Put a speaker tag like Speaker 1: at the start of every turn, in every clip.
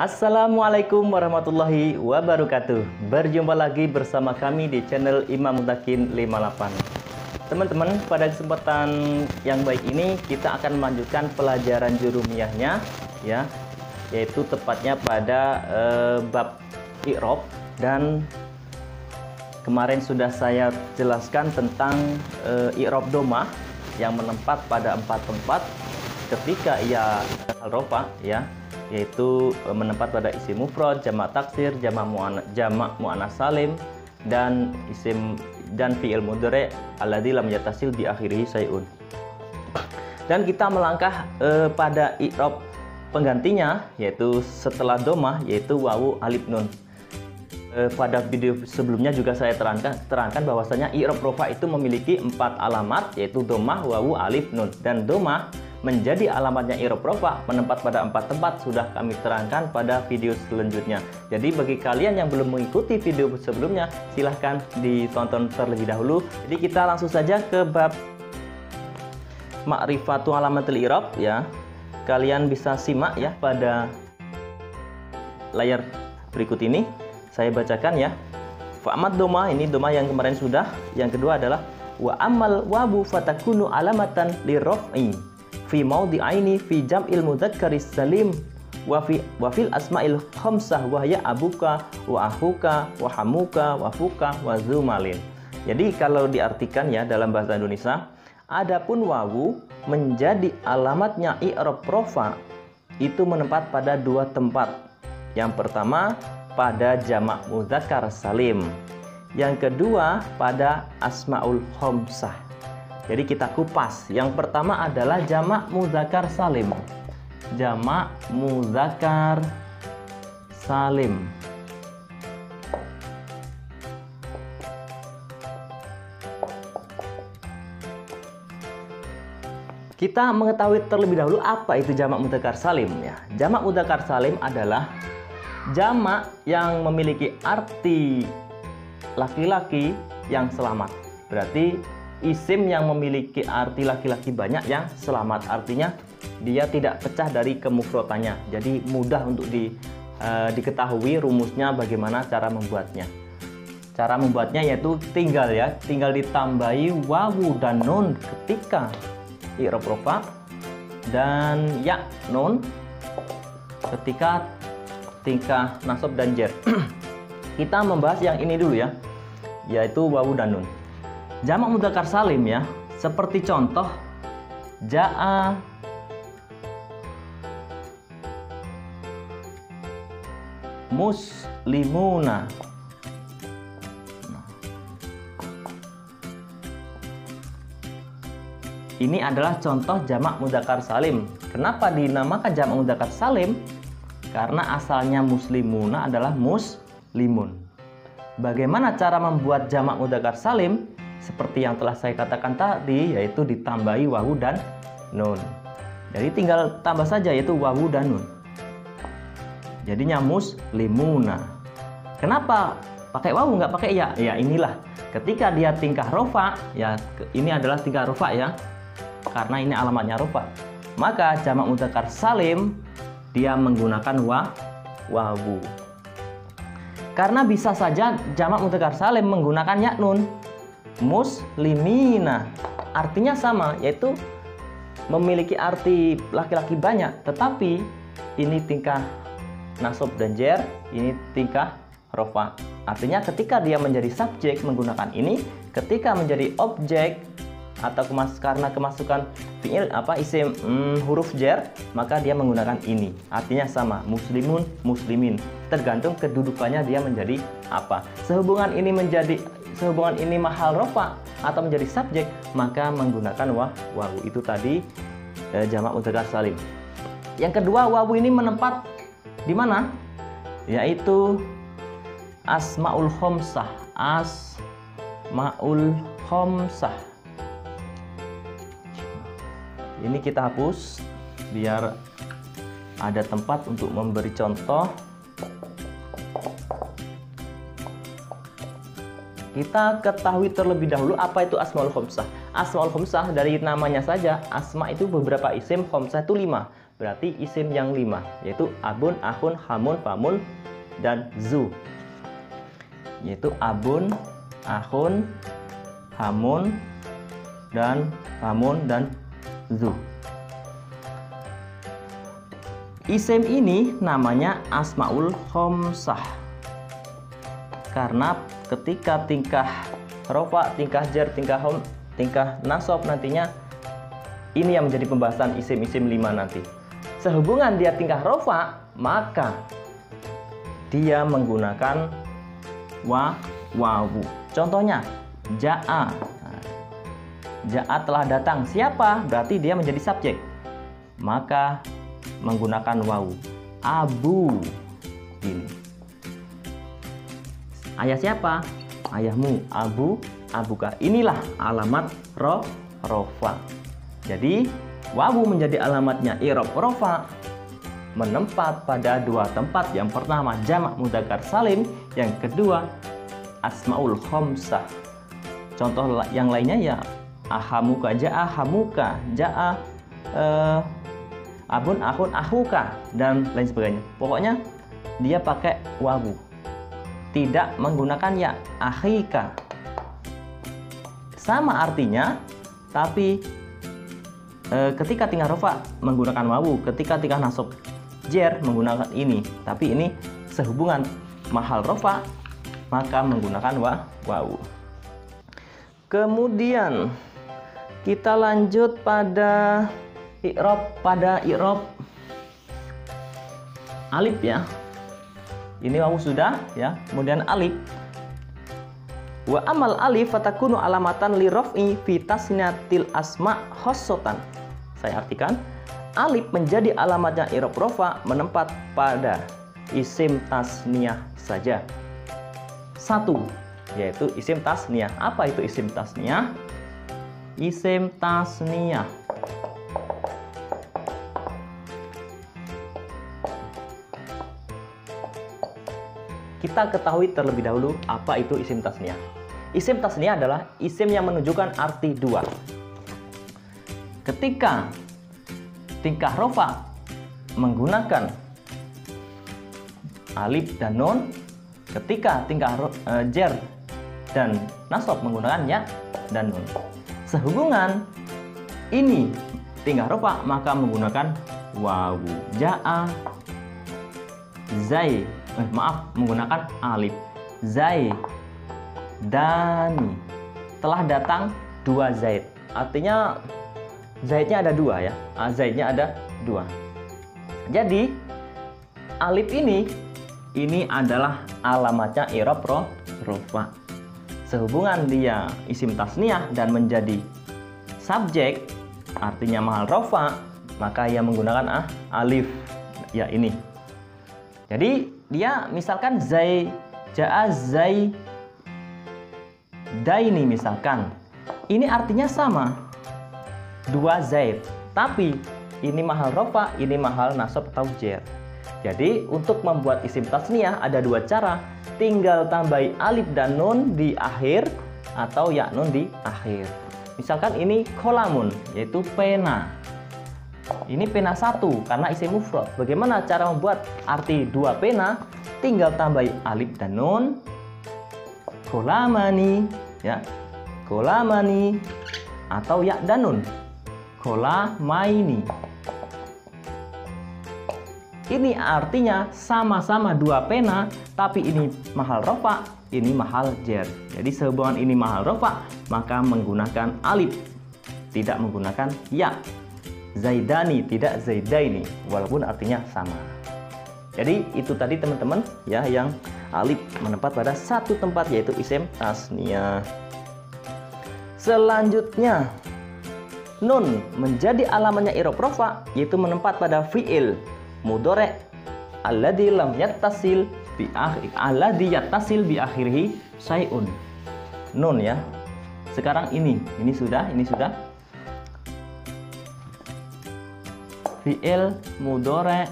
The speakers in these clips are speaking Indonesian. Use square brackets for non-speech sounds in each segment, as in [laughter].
Speaker 1: Assalamualaikum warahmatullahi wabarakatuh. Berjumpa lagi bersama kami di channel Imam Mutakin 58 Teman-teman, pada kesempatan yang baik ini kita akan melanjutkan pelajaran jurumiyahnya ya, yaitu tepatnya pada eh, bab i'rab. Dan kemarin sudah saya jelaskan tentang eh, i'rab doma yang menempat pada empat tempat ketika ia al-rofa ya yaitu eh, menempat pada isim mufrad, jamak taksir, jamak muannas jamak muannas salim dan isim dan fi'il mudhari alladzi lam yatasil bi akhirih sayun. Dan kita melangkah eh, pada i'rab penggantinya yaitu setelah domah yaitu wawu alif nun. Eh, pada video sebelumnya juga saya terangkan terangkan bahwasanya i'rab rofa itu memiliki empat alamat yaitu domah, wawu, alif, nun dan domah menjadi alamatnya i'rab rofa menempat pada empat tempat sudah kami terangkan pada video selanjutnya. Jadi bagi kalian yang belum mengikuti video sebelumnya silahkan ditonton terlebih dahulu. Jadi kita langsung saja ke bab ma'rifatu alamatul i'rab ya. Kalian bisa simak ya pada layar berikut ini. Saya bacakan ya. Fa'amat doma ini doma yang kemarin sudah. Yang kedua adalah wa amal wabu fatakunu alamatan li fi aini fi jam'il mudzakkaris salim wa fi wa fil asma'il khamsah wa hiya abuka wa ahuka wa hamuka wa fuka wa zumalin. Jadi kalau diartikan ya dalam bahasa Indonesia, adapun wawu menjadi alamatnya i'rab profa itu menempat pada dua tempat. Yang pertama pada jamak mudzakkar salim. Yang kedua pada asmaul khamsah. Jadi kita kupas. Yang pertama adalah jamak muzakkar salim. Jamak muzakkar salim. Kita mengetahui terlebih dahulu apa itu jamak mudzakkar salim ya. Jamak mudzakkar salim adalah jamak yang memiliki arti laki-laki yang selamat. Berarti isim yang memiliki arti laki-laki banyak yang selamat. Artinya dia tidak pecah dari kemufrotannya jadi mudah untuk di, uh, diketahui rumusnya bagaimana cara membuatnya. Cara membuatnya yaitu tinggal ya tinggal ditambahi wawu dan nun ketika i'rab dan ya nun ketika tingkah nasab dan jer. [clears throat] Kita membahas yang ini dulu ya yaitu wawu dan nun Jamak mudzakkar salim ya, seperti contoh jaa muslimuna. Ini adalah contoh jamak mudzakkar salim. Kenapa dinamakan jamak mudzakkar salim? Karena asalnya muslimuna adalah muslimun. Bagaimana cara membuat jamak mudzakkar salim? Seperti yang telah saya katakan tadi yaitu ditambahi wawu dan nun. Jadi tinggal tambah saja yaitu wawu dan nun. Jadinya muslimuna. Kenapa pakai wawu nggak pakai ya? Ya inilah ketika dia tingkah rofa ya ini adalah tingkah rofa ya karena ini alamatnya rofa. Maka jamak mudzakkar salim dia menggunakan wa wawu. Karena bisa saja jamak mudzakkar salim menggunakan ya nun muslimina. Artinya sama, yaitu memiliki arti laki-laki banyak, tetapi ini tingkah nasab dan jer, ini tingkah rofa. Artinya ketika dia menjadi subjek menggunakan ini, ketika menjadi objek atau kemas karena kemasukan fiil apa isim mm, huruf jer maka dia menggunakan ini artinya sama muslimun muslimin tergantung kedudukannya dia menjadi apa sehubungan ini menjadi sehubungan ini mahal rofa atau menjadi subjek maka menggunakan wah wawu itu tadi eh, jamak mudzakkar salim. Yang kedua wawu ini menempat di mana? Yaitu asmaul khomsah. Asmaul khomsah. Ini kita hapus biar ada tempat untuk memberi contoh Kita ketahui terlebih dahulu apa itu asmaul khomsah. Asmaul khomsah dari namanya saja, asma itu beberapa isim, khomsah itu lima. berarti isim yang lima yaitu abun, ahun, hamun, famun, dan zu yaitu abun, ahun, hamun, dan famun, dan zu isim ini namanya asmaul khomsah karena ketika tingkah rofa, tingkah jar, tingkah hom, tingkah nasob nantinya ini yang menjadi pembahasan isim-isim lima nanti. Sehubungan dia tingkah rofa maka dia menggunakan wa wawu. Contohnya ja'a. Ja'a telah datang. Siapa? Berarti dia menjadi subjek. Maka menggunakan wawu. Abu. Ini ayah siapa? Ayahmu abu. Abuka inilah alamat ro rofa. Jadi Wawu menjadi alamatnya irob rofa. Menempat pada dua tempat. Yang pertama jamak mudakar salim, yang kedua asmaul khomsah. Contoh yang lainnya ya ahamuka. Ja'a hamuka ja'a uh, abun ahun ahuka. Dan lain sebagainya. Pokoknya dia pakai wawu. Tidak menggunakan ya ahika. Sama artinya tapi e, ketika tingkah rofa menggunakan wawu, ketika tingkah nasab jer menggunakan ini. Tapi ini sehubungan mahal rofa maka menggunakan wa wawu. Kemudian kita lanjut pada i'rab pada i'rab alif ya. Ini wawu sudah ya. Kemudian alif Wa amal alif fatakunu alamatan li raf'i fi tasniyatil asma khossotan. Saya artikan, alif menjadi alamatnya irob rofa menempat pada isim tasniyah saja. Satu, yaitu isim tasniyah. Apa itu isim tasniyah? Isim tasniyah. Kita ketahui terlebih dahulu apa itu isim tasniyah. Isim tasniyah adalah isim yang menunjukkan arti dua ketika tingkah rofa menggunakan alif dan nun ketika tingkah uh, jer dan nasab menggunakan ya dan nun sehubungan ini tingkah rofa maka menggunakan wawu ja'a zai eh, maaf menggunakan alif zai dani telah datang dua zaid artinya Zaidnya ada dua ya. Ah, zaidnya ada dua. Jadi alif ini ini adalah alamatnya irob ro, rofa. Sehubungan dia isim tasniah dan menjadi subjek artinya mahal rofa maka ia menggunakan ah, alif ya ini. Jadi dia misalkan zai jaa zai daini misalkan. Ini artinya sama dua zaid. Tapi ini mahal rofa, ini mahal nasab atau jer. Jadi untuk membuat isim tasniyah ada dua cara. Tinggal tambahi alif dan nun di akhir atau ya nun di akhir. Misalkan ini kolamun yaitu pena. Ini pena satu karena isim mufrad. Bagaimana cara membuat arti dua pena? Tinggal tambahi alif dan nun. Kolamani ya. Kolamani atau ya dan nun kola maini. Ini artinya sama-sama dua pena, tapi ini mahal rofa, ini mahal jer. Jadi sehubungan ini mahal rofa, maka menggunakan alif, tidak menggunakan ya. Zaidani tidak zaidaini, walaupun artinya sama. Jadi itu tadi teman-teman ya yang alif menempat pada satu tempat yaitu isim tasnia. Selanjutnya Nun menjadi alamannya irob rofa yaitu menempat pada fiil mudore alladhi lam yattasil bi alladhi yattasil bi akhirih sayun. Nun ya. Sekarang ini, ini sudah, ini sudah. Fiil mudore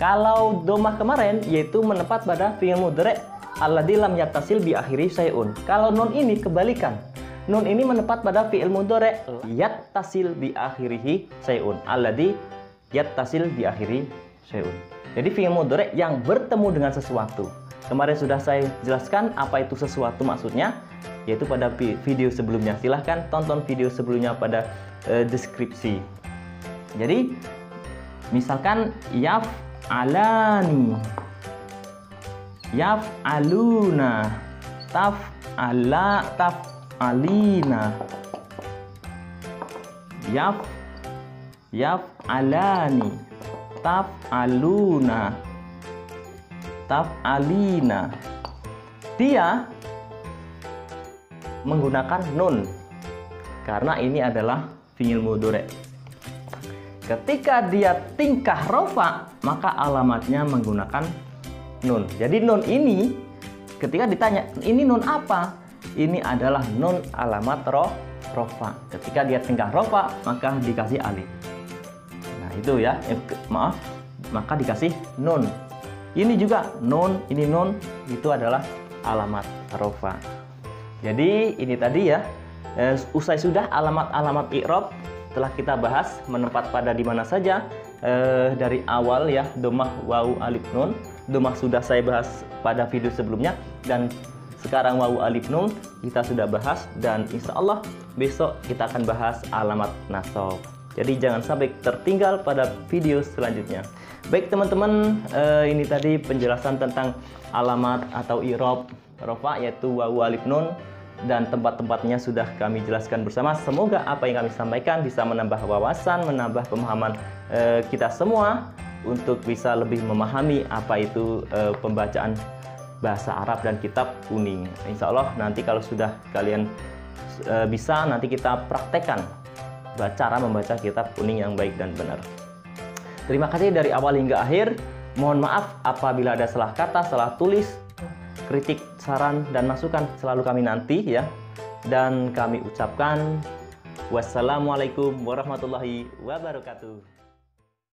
Speaker 1: kalau domah kemarin yaitu menempat pada fiil mudore alladhi lam yattasil bi akhirih sayun. Kalau nun ini kebalikan Nun ini menepat pada fi'il mudhari yat tasil bi akhirihi sayun alladhi yattasil diakhiri syai'un. Jadi fi'il mudhari yang bertemu dengan sesuatu. Kemarin sudah saya jelaskan apa itu sesuatu maksudnya, yaitu pada video sebelumnya. Silahkan tonton video sebelumnya pada uh, deskripsi. Jadi, misalkan yaf alani, yaf aluna, taf ala, taf alina, yaf yaf alani, taf aluna, taf alina. Dia menggunakan nun. Karena ini adalah fi'il mudhari. Ketika dia tingkah rofa, maka alamatnya menggunakan nun. Jadi nun ini ketika ditanya, ini nun apa? Ini adalah nun alamat roh, rofa. Ketika dia tingkah rofa, maka dikasih alif. Nah itu ya, eh, maaf, maka dikasih nun. Ini juga nun, ini nun, itu adalah alamat rofa. Jadi ini tadi ya, eh, usai sudah alamat-alamat i'rab telah kita bahas menempat pada di mana saja eh, dari awal ya domah wau alif nun. Domah sudah saya bahas pada video sebelumnya. Dan sekarang wau alif nun kita sudah bahas. Dan insya Allah besok kita akan bahas alamat nasab. Jadi jangan sampai tertinggal pada video selanjutnya. Baik teman-teman eh, ini tadi penjelasan tentang alamat atau irob rofa yaitu wau alif nun dan tempat-tempatnya sudah kami jelaskan bersama. Semoga apa yang kami sampaikan bisa menambah wawasan, menambah pemahaman e, kita semua untuk bisa lebih memahami apa itu e, pembacaan bahasa Arab dan kitab kuning. Insya Allah nanti kalau sudah kalian e, bisa nanti kita praktekkan cara membaca kitab kuning yang baik dan benar. Terima kasih dari awal hingga akhir. Mohon maaf apabila ada salah kata, salah tulis, kritik, saran, dan masukan selalu kami nanti ya. Dan kami ucapkan wassalamualaikum warahmatullahi wabarakatuh.